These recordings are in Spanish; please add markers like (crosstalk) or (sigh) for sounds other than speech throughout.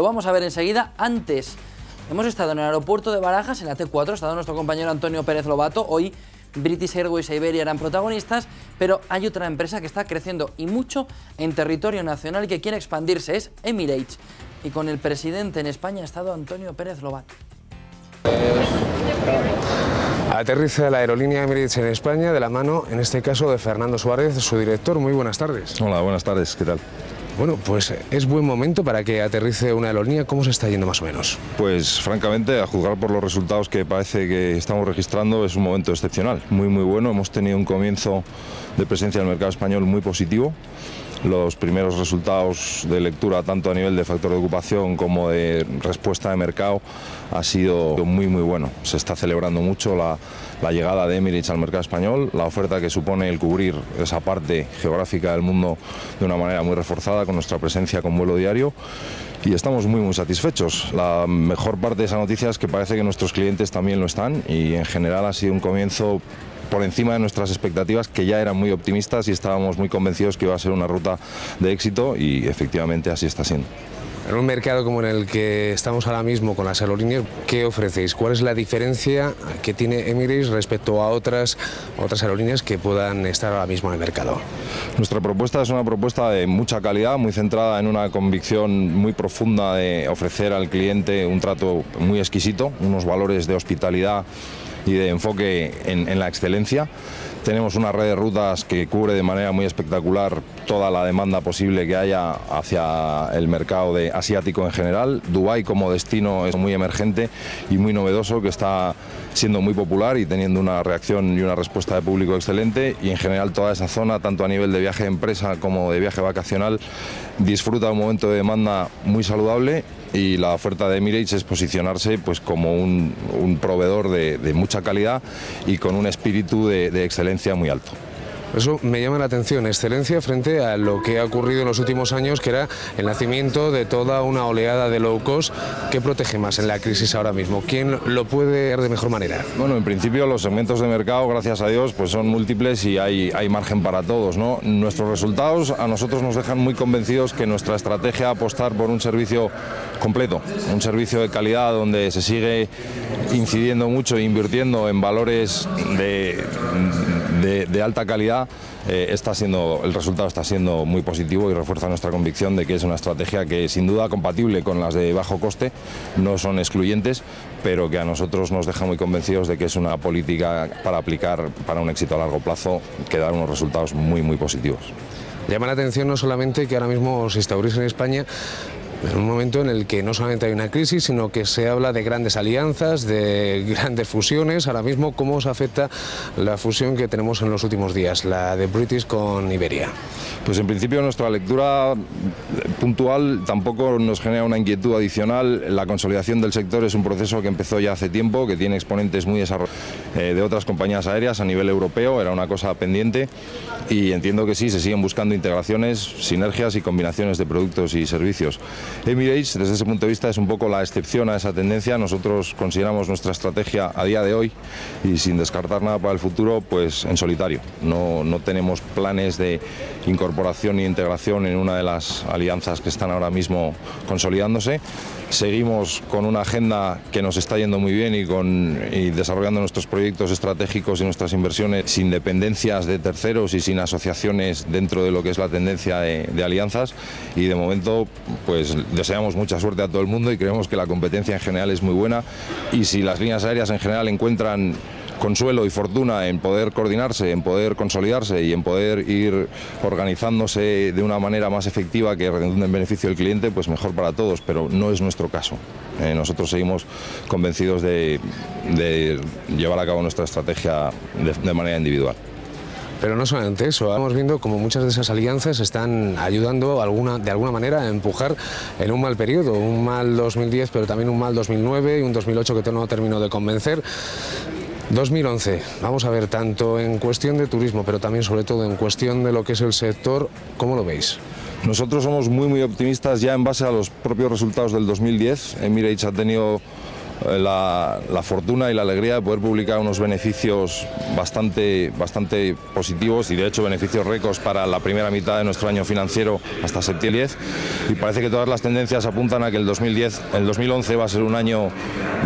Lo vamos a ver enseguida. Antes, hemos estado en el aeropuerto de Barajas, en la T4, ha estado nuestro compañero Antonio Pérez Lobato. Hoy British Airways e Iberia eran protagonistas, pero hay otra empresa que está creciendo y mucho en territorio nacional y que quiere expandirse, es Emirates. Y con el presidente en España ha estado Antonio Pérez Lobato. Aterriza la aerolínea Emirates en España de la mano, en este caso, de Fernando Suárez, su director. Muy buenas tardes. Hola, buenas tardes, ¿qué tal? Bueno, pues es buen momento para que aterrice una aerolínea. ¿Cómo se está yendo más o menos? Pues francamente, a juzgar por los resultados que parece que estamos registrando, es un momento excepcional, muy muy bueno. Hemos tenido un comienzo de presencia en el mercado español muy positivo. Los primeros resultados de lectura, tanto a nivel de factor de ocupación como de respuesta de mercado, ha sido muy muy bueno. Se está celebrando mucho la, la llegada de Emirates al mercado español, la oferta que supone el cubrir esa parte geográfica del mundo de una manera muy reforzada con nuestra presencia con vuelo diario y estamos muy muy satisfechos. La mejor parte de esa noticia es que parece que nuestros clientes también lo están y en general ha sido un comienzo por encima de nuestras expectativas, que ya eran muy optimistas y estábamos muy convencidos que iba a ser una ruta de éxito y efectivamente así está siendo. En un mercado como en el que estamos ahora mismo con las aerolíneas, ¿qué ofrecéis? ¿Cuál es la diferencia que tiene Emirates respecto a otras, otras aerolíneas que puedan estar ahora mismo en el mercado? Nuestra propuesta es una propuesta de mucha calidad, muy centrada en una convicción muy profunda de ofrecer al cliente un trato muy exquisito, unos valores de hospitalidad y de enfoque en, la excelencia. Tenemos una red de rutas que cubre de manera muy espectacular toda la demanda posible que haya hacia el mercado de asiático en general. Dubái como destino es muy emergente y muy novedoso que está siendo muy popular y teniendo una reacción y una respuesta de público excelente y en general toda esa zona, tanto a nivel de viaje de empresa como de viaje vacacional, disfruta un momento de demanda muy saludable y la oferta de Emirates es posicionarse pues, como un, proveedor de, mucha calidad y con un espíritu de excelencia muy alto. Eso me llama la atención, excelencia frente a lo que ha ocurrido en los últimos años, que era el nacimiento de toda una oleada de low cost. ¿Qué protege más en la crisis ahora mismo? ¿Quién lo puede ver de mejor manera? Bueno, en principio los segmentos de mercado, gracias a Dios, pues son múltiples y hay, hay margen para todos. ¿no? Nuestros resultados a nosotros nos dejan muy convencidos que nuestra estrategia apostar por un servicio completo, un servicio de calidad donde se sigue incidiendo mucho e invirtiendo en valores de de, alta calidad, eh, está siendo, el resultado está siendo muy positivo y refuerza nuestra convicción de que es una estrategia que sin duda compatible con las de bajo coste, no son excluyentes, pero que a nosotros nos deja muy convencidos de que es una política para aplicar para un éxito a largo plazo que da unos resultados muy, muy positivos. Llama la atención no solamente que ahora mismo se instauréis en España, en un momento en el que no solamente hay una crisis, sino que se habla de grandes alianzas, de (laughs) grandes fusiones. Ahora mismo, ¿cómo os afecta la fusión que tenemos en los últimos días, la de British con Iberia? Pues en principio nuestra lectura puntual tampoco nos genera una inquietud adicional. La consolidación del sector es un proceso que empezó ya hace tiempo, que tiene exponentes muy desarrollados eh, de otras compañías aéreas a nivel europeo, era una cosa pendiente y entiendo que sí, se siguen buscando integraciones, sinergias y combinaciones de productos y servicios. Emirates, desde ese punto de vista, es un poco la excepción a esa tendencia. Nosotros consideramos nuestra estrategia a día de hoy y sin descartar nada para el futuro, pues en solitario. No, no tenemos planes de incorporación ni integración en una de las alianzas que están ahora mismo consolidándose. Seguimos con una agenda que nos está yendo muy bien y, con, desarrollando nuestros proyectos estratégicos y nuestras inversiones sin dependencias de terceros y sin asociaciones dentro de lo que es la tendencia de, de alianzas. Y de momento, pues deseamos mucha suerte a todo el mundo y creemos que la competencia en general es muy buena. Y si las líneas aéreas en general encuentran consuelo y fortuna en poder coordinarse, en poder consolidarse y en poder ir organizándose de una manera más efectiva que redunde en beneficio del cliente, pues mejor para todos, pero no es nuestro caso. Eh, nosotros seguimos convencidos de, llevar a cabo nuestra estrategia de, manera individual. Pero no solamente eso, estamos viendo como muchas de esas alianzas están ayudando alguna, de alguna manera a empujar en un mal periodo, un mal 2010, pero también un mal 2009 y un 2008 que no terminó de convencer. 2011, vamos a ver, tanto en cuestión de turismo, pero también sobre todo en cuestión de lo que es el sector, ¿cómo lo veis? Nosotros somos muy muy optimistas ya en base a los propios resultados del 2010. Emirates ha tenido eh, la, fortuna y la alegría de poder publicar unos beneficios bastante, bastante positivos y de hecho beneficios récords para la primera mitad de nuestro año financiero hasta septiembre 10 y parece que todas las tendencias apuntan a que el 2010, el 2011 va a ser un año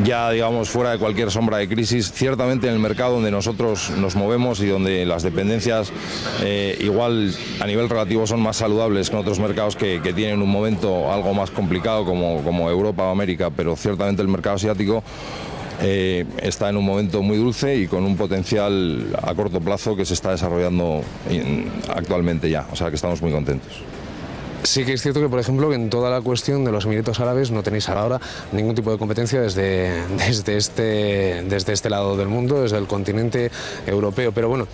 ya digamos fuera de cualquier sombra de crisis, ciertamente en el mercado donde nosotros nos movemos y donde las dependencias eh, igual a nivel relativo son más saludables que en otros mercados que, que tienen un momento algo más complicado como, como Europa o América, pero ciertamente el mercado asiático eh, está en un momento muy dulce y con un potencial a corto plazo que se está desarrollando actualmente ya, o sea que estamos muy contentos. Sí que es cierto que, por ejemplo, en toda la cuestión de los Emiratos Árabes no tenéis ahora ningún tipo de competencia desde, desde, este, desde este lado del mundo, desde el continente europeo. Pero bueno,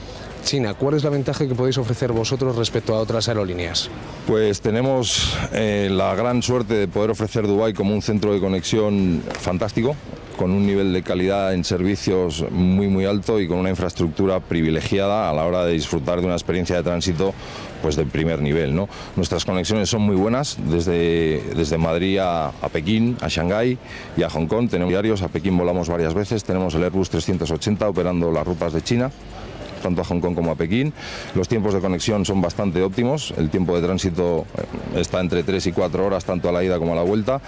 China, ¿cuál es la ventaja que podéis ofrecer vosotros respecto a otras aerolíneas? Pues tenemos eh, la gran suerte de poder ofrecer Dubái como un centro de conexión fantástico, con un nivel de calidad en servicios muy muy alto y con una infraestructura privilegiada a la hora de disfrutar de una experiencia de tránsito pues de primer nivel. ¿no? Nuestras conexiones son muy buenas desde, desde Madrid a, Pekín, a Shanghái y a Hong Kong. Tenemos diarios, a Pekín volamos varias veces, tenemos el Airbus 380 operando las rutas de China tanto a Hong Kong como a Pekín. Los tiempos de conexión son bastante óptimos, el tiempo de tránsito eh, está entre 3 y 4 horas tanto a la ida como a la vuelta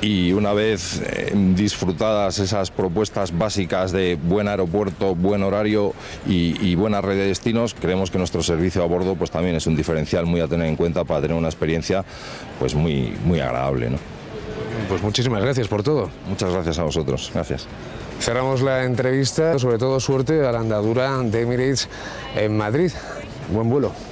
y una vez eh, disfrutadas esas propuestas básicas de buen aeropuerto, buen horario y, buena red de destinos, creemos que nuestro servicio a bordo pues también es un diferencial muy a tener en cuenta para tener una experiencia pues muy, muy agradable. ¿no? Pues muchísimas gracias por todo. Muchas gracias a vosotros. Gracias. Cerramos la entrevista, sobre todo suerte a la andadura de Emirates en Madrid. Buen vuelo.